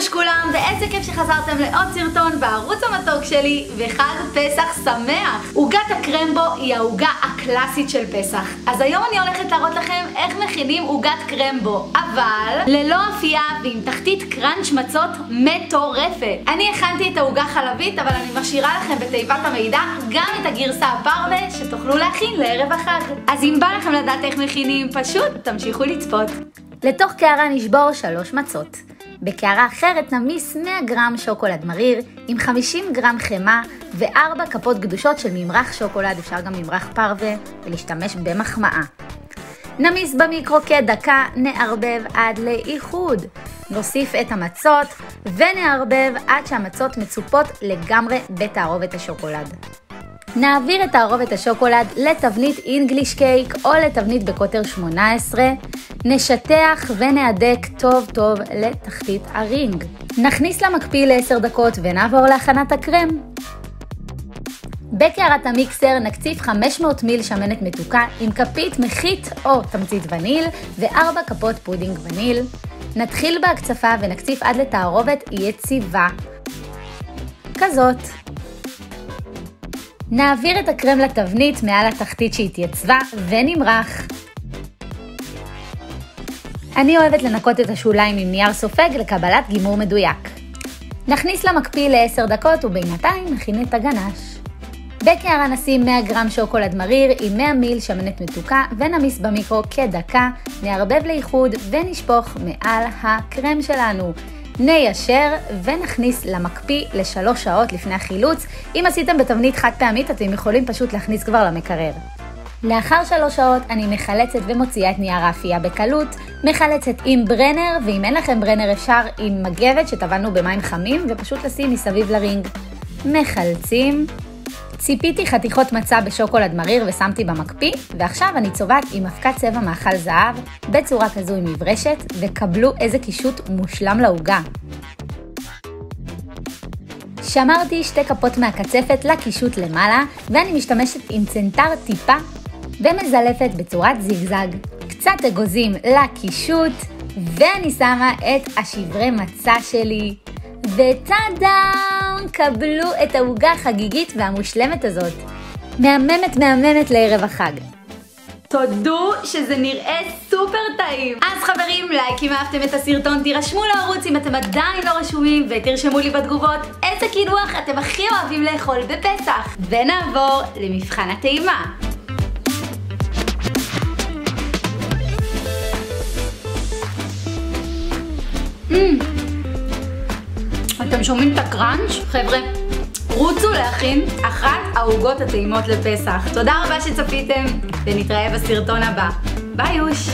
היוש כולם, ואיזה כיף שחזרתם לעוד סרטון בערוץ המתוק שלי, וחג פסח שמח! עוגת הקרמבו היא העוגה הקלאסית של פסח. אז היום אני הולכת להראות לכם איך מכינים עוגת קרמבו, אבל ללא אפייה ועם תחתית קראנץ' מצות מטורפת. אני הכנתי את העוגה חלבית, אבל אני משאירה לכם בתיבת המידע גם את הגרסה הפרווה שתוכלו להכין לערב החג. אז אם בא לכם לדעת איך מכינים, פשוט תמשיכו לצפות. לתוך קערה נשבור שלוש מצות. בקערה אחרת נמיס 100 גרם שוקולד מריר עם 50 גרם חמאה ו-4 כפות גדושות של ממרח שוקולד, אפשר גם ממרח פרווה, ולהשתמש במחמאה. נמיס במיקרו כדקה, נערבב עד לאיחוד. נוסיף את המצות ונערבב עד שהמצות מצופות לגמרי בתערובת השוקולד. נעביר את תערובת השוקולד לתבנית אינגליש קייק או לתבנית בקוטר 18, נשטח ונהדק טוב טוב לתחתית הרינג. נכניס למקפיא ל-10 דקות ונעבור להכנת הקרם. בקערת המיקסר נקציף 500 מיל שמנת מתוקה עם כפית מחית או תמצית וניל ו-4 כפות פודינג וניל. נתחיל בהקצפה ונקציף עד לתערובת יציבה. כזאת. נעביר את הקרם לתבנית מעל התחתית שהתייצבה ונמרח. אני אוהבת לנקות את השוליים עם נייר סופג לקבלת גימור מדויק. נכניס למקפיא ל-10 דקות ובינתיים נכין את הגנש. בקערה נשים 100 גרם שוקולד מריר עם 100 מיל שמנת מתוקה ונמיס במיקרו כדקה, נערבב לאיחוד ונשפוך מעל הקרם שלנו. ניישר ונכניס למקפיא לשלוש שעות לפני החילוץ. אם עשיתם בתבנית חד פעמית אתם יכולים פשוט להכניס כבר למקרר. לאחר שלוש שעות אני מחלצת ומוציאה את נייר האפייה בקלות, מחלצת עם ברנר, ואם אין לכם ברנר אפשר עם מגבת שטבענו במים חמים ופשוט לשים מסביב לרינג. מחלצים. ציפיתי חתיכות מצה בשוקולד מריר ושמתי במקפיא, ועכשיו אני צובעת עם אבקת צבע מאכל זהב, בצורה כזו עם מברשת, וקבלו איזה קישוט מושלם לעוגה. שמרתי שתי כפות מהקצפת לקישוט למעלה, ואני משתמשת עם צנטר טיפה ומזלפת בצורת זיגזג. קצת אגוזים לקישוט, ואני שמה את השברי מצה שלי. וטאדאם! קבלו את העוגה החגיגית והמושלמת הזאת. מהממת מהממת לערב החג. תודו שזה נראה סופר טעים. אז חברים, לייק אם אהבתם את הסרטון, תירשמו לערוץ אם אתם עדיין לא רשומים, ותרשמו לי בתגובות איזה קינוח אתם הכי אוהבים לאכול בפסח. ונעבור למבחן הטעימה. Mm. אתם שומעים את הקראנץ'? חבר'ה, רוצו להכין אחת העוגות הטעימות לפסח. תודה רבה שצפיתם, ונתראה בסרטון הבא. ביי יוש!